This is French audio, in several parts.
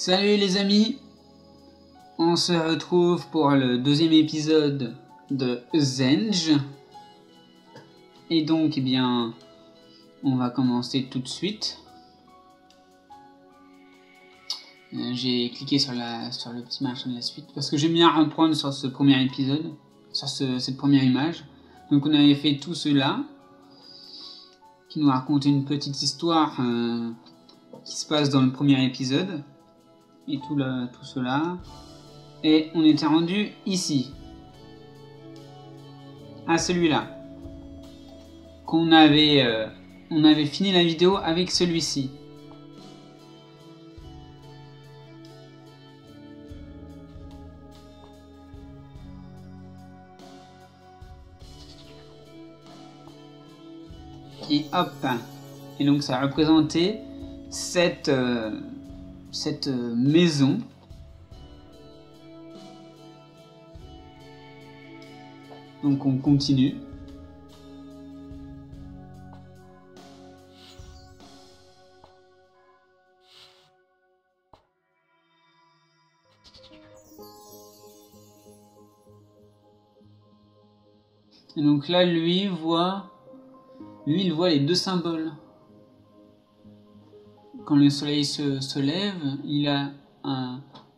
Salut les amis On se retrouve pour le deuxième épisode de Zenge. Et donc, eh bien, on va commencer tout de suite. Euh, J'ai cliqué sur, le petit machin de la suite parce que j'aime bien reprendre sur ce premier épisode, sur ce- cette première image. Donc on avait fait tout cela, qui nous raconte une petite histoire euh, qui se passe dans le premier épisode, et tout, le- tout cela. Et on était rendu ici, à celui-là, qu'on avait, euh, on avait fini la vidéo avec celui-ci. Et hop Et donc ça représentait cette, euh, cette euh, maison. Donc on continue. Et donc là, lui voit, lui, il voit les deux symboles. Quand le soleil se, lève, il a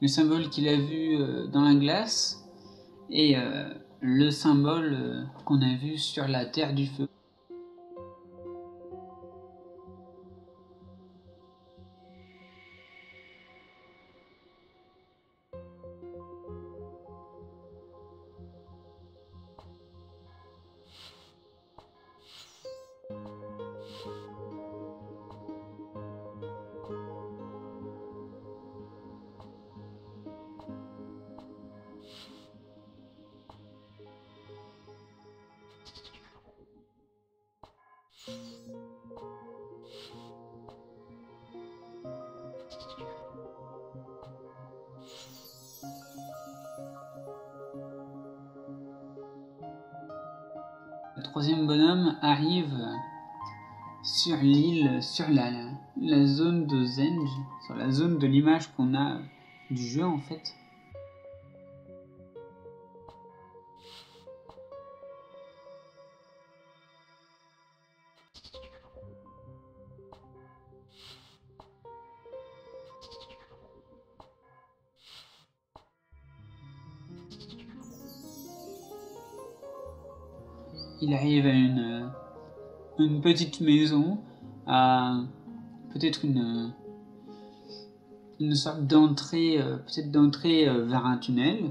le symbole qu'il a vu euh, dans la glace et euh, le symbole euh, qu'on a vu sur la terre du feu. Il arrive à une, une petite maison, à peut-être une, une sorte d'entrée, euh, peut-être d'entrée euh, vers un tunnel.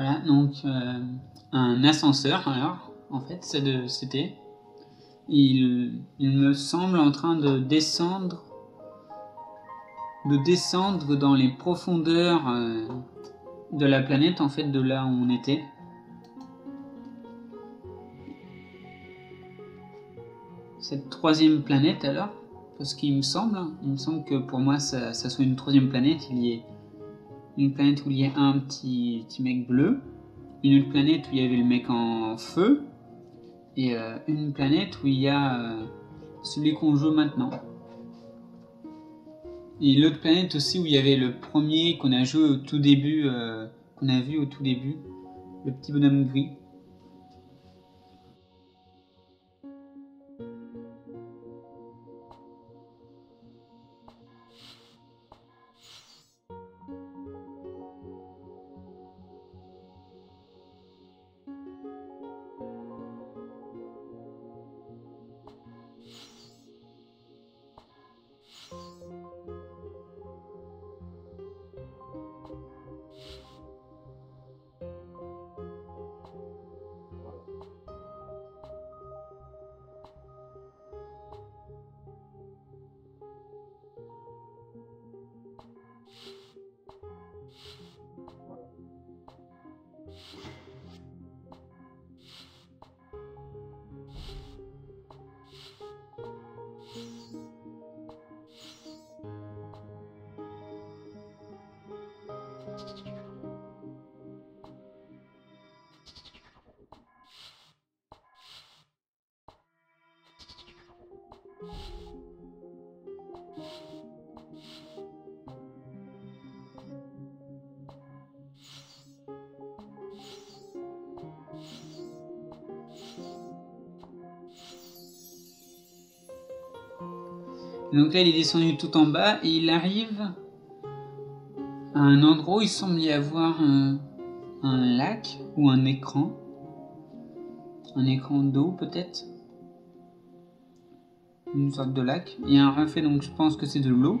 Voilà, donc euh, un ascenseur, alors, en fait, c'était. Il, il me semble en train de descendre, de descendre dans les profondeurs euh, de la planète, en fait, de là où on était. Cette troisième planète, alors, parce qu'il me semble, hein, il me semble que pour moi, ça, ça soit une troisième planète, il y ait une planète où il y a un petit, petit mec bleu, une autre planète où il y avait le mec en feu, et euh, une planète où il y a euh, celui qu'on joue maintenant. Et l'autre planète aussi où il y avait le premier qu'on a joué au tout début, euh, qu'on a vu au tout début, le petit bonhomme gris. Donc là, il est descendu tout en bas et il arrive à un endroit où il semble y avoir un, lac ou un écran. Un écran d'eau peut-être. Une sorte de lac. Il y a un reflet, donc je pense que c'est de l'eau.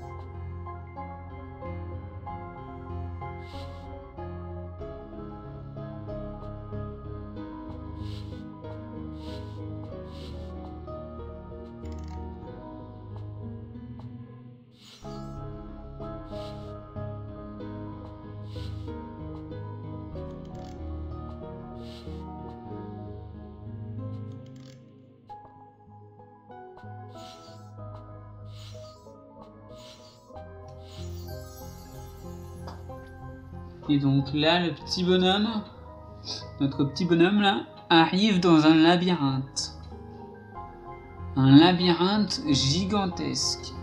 Et donc là, le petit bonhomme, notre petit bonhomme là, arrive dans un labyrinthe. Un labyrinthe gigantesque.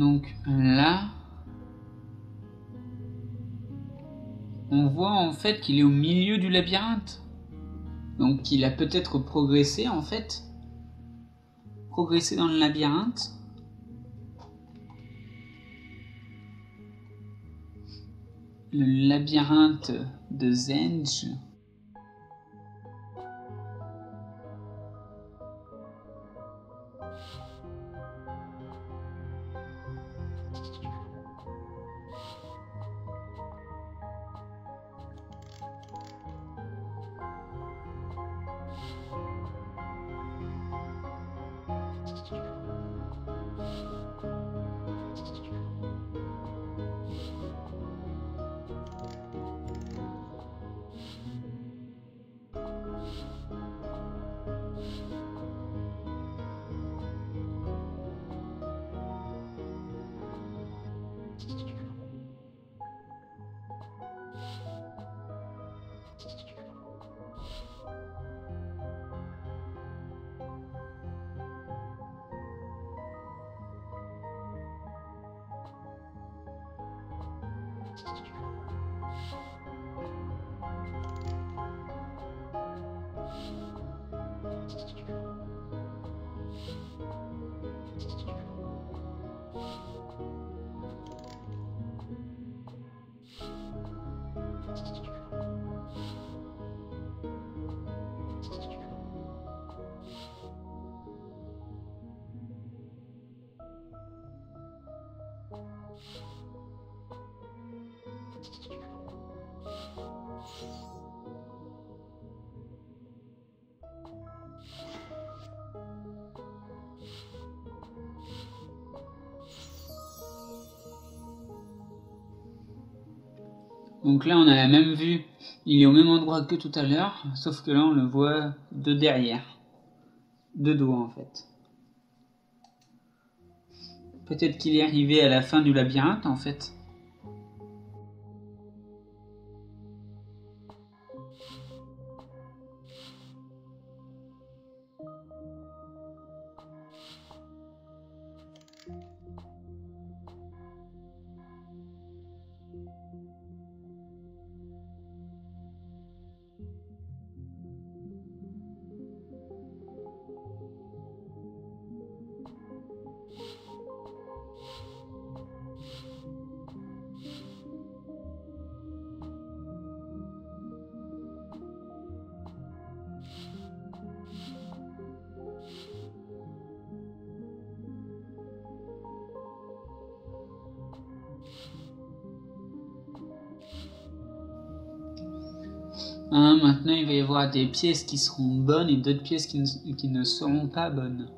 Donc là, on voit en fait qu'il est au milieu du labyrinthe. Donc il a peut-être progressé en fait. Progressé dans le labyrinthe. Le labyrinthe de Zenge. Donc là, on a la même vue. Il est au même endroit que tout à l'heure, sauf que là, on le voit de derrière. De dos, en fait. Peut-être qu'il est arrivé à la fin du labyrinthe, en fait. Des pièces qui seront bonnes et d'autres pièces qui ne, qui ne seront pas bonnes.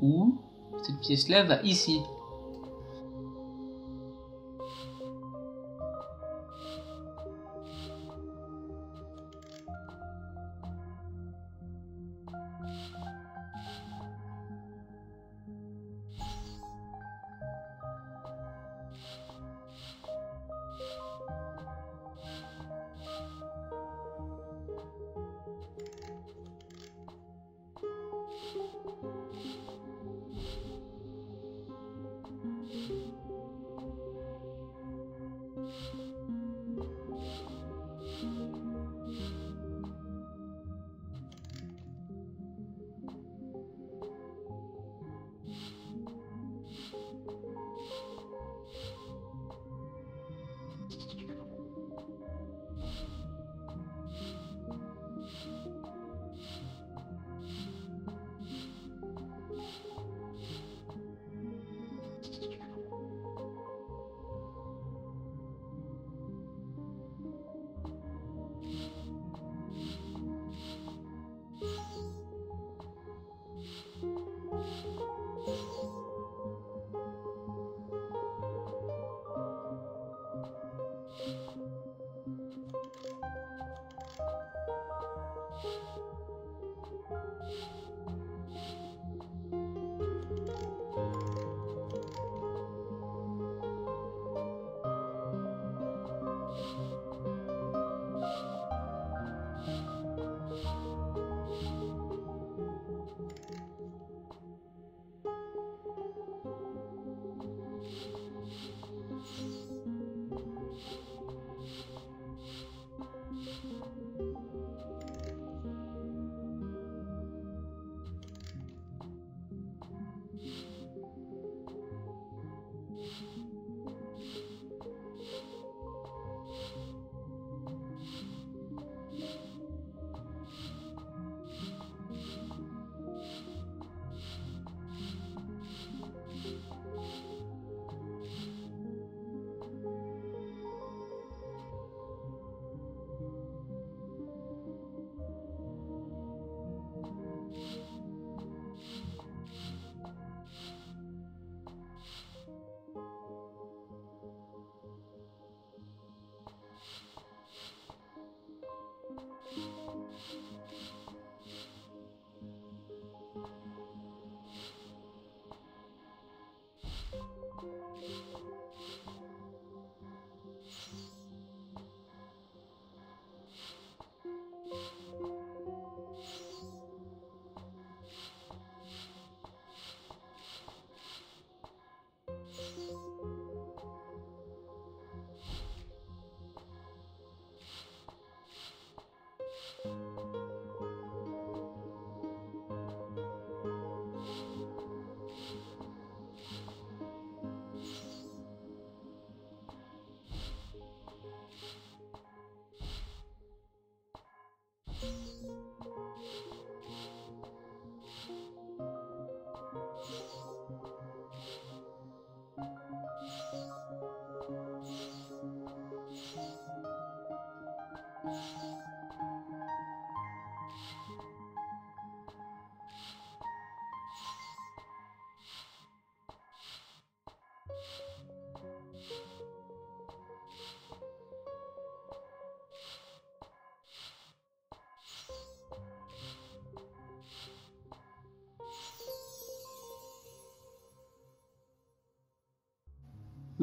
Ou cette pièce-là va ici.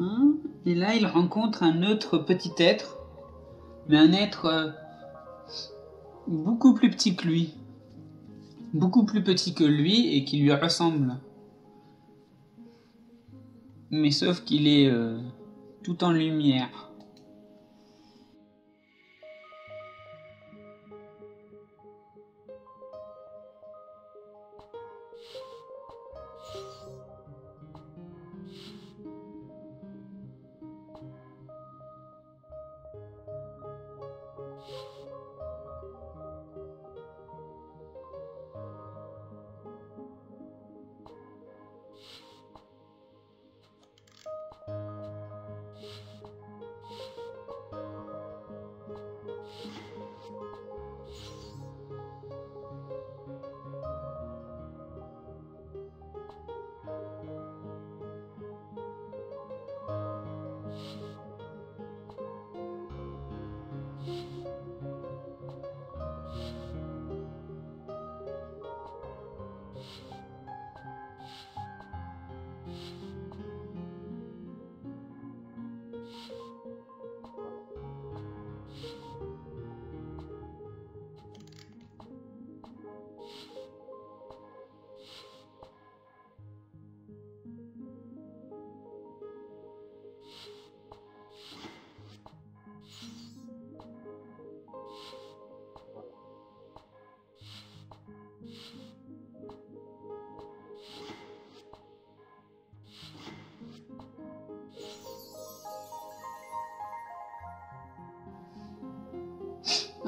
Hein Et là, il rencontre un autre petit être, mais un être euh, beaucoup plus petit que lui. Beaucoup plus petit que lui et qui lui ressemble. Mais sauf qu'il est euh, tout en lumière.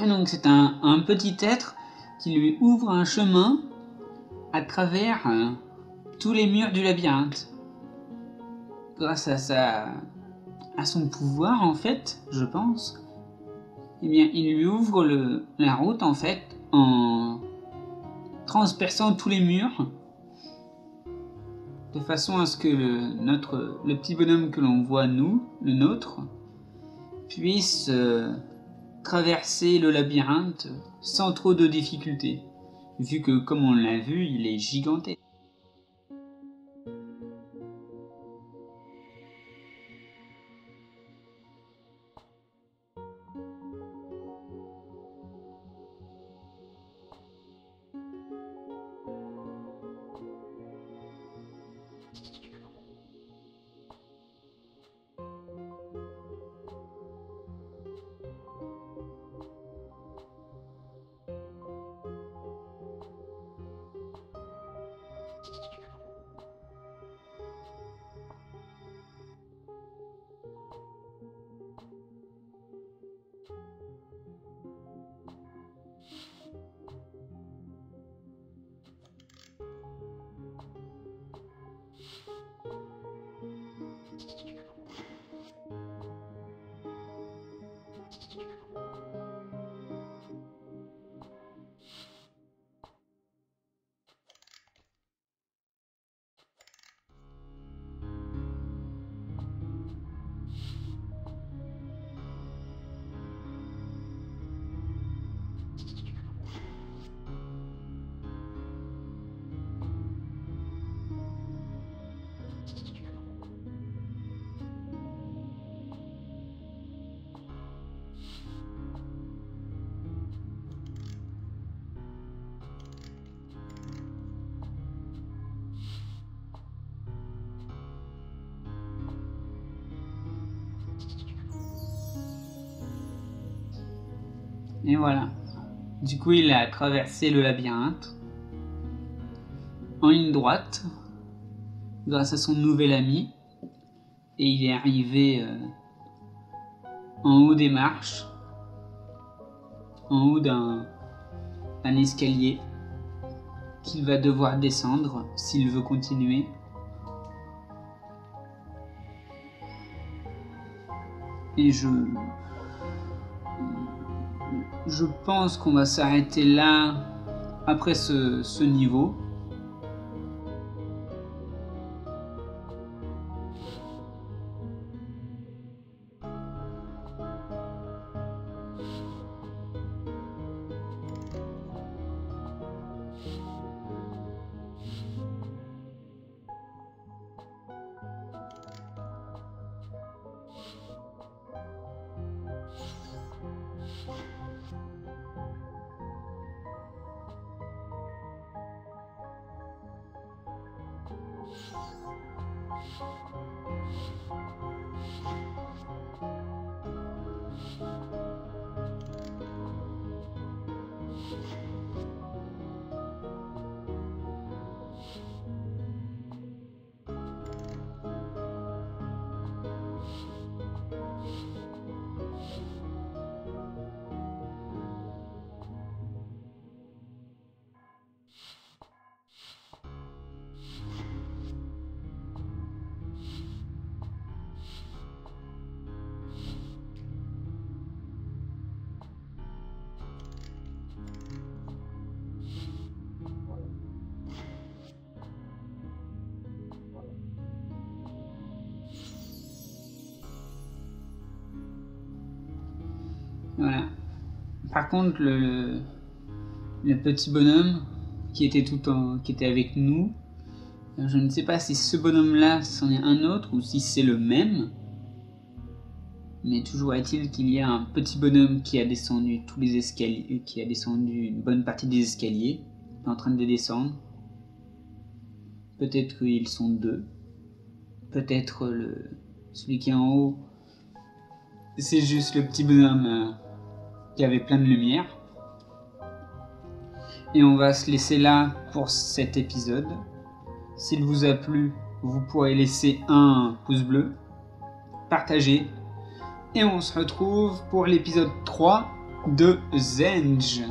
Donc c'est un, petit être qui lui ouvre un chemin à travers euh, tous les murs du labyrinthe. Grâce à sa à son pouvoir en fait, je pense, eh bien il lui ouvre la route en fait en transperçant tous les murs de façon à ce que le petit bonhomme que l'on voit nous, le nôtre, puisse euh, traverser le labyrinthe sans trop de difficultés, vu que comme on l'a vu, il est gigantesque. Et voilà. Du coup, il a traversé le labyrinthe en ligne droite grâce à son nouvel ami et il est arrivé euh, en haut des marches, en haut d'un un escalier qu'il va devoir descendre s'il veut continuer. Et je je pense qu'on va s'arrêter là après ce, niveau. Voilà. Par contre, le, petit bonhomme qui était tout qui était avec nous, je ne sais pas si ce bonhomme-là c'en est un autre ou si c'est le même. Mais toujours est-il qu'il y a un petit bonhomme qui a descendu tous les escaliers, qui a descendu une bonne partie des escaliers, en train de descendre. Peut-être qu'ils sont deux. Peut-être le celui qui est en haut, c'est juste le petit bonhomme euh, qui avait plein de lumière. Et on va se laisser là pour cet épisode. S'il vous a plu, vous pourrez laisser un pouce bleu, partager. Et on se retrouve pour l'épisode 3 de Zenge.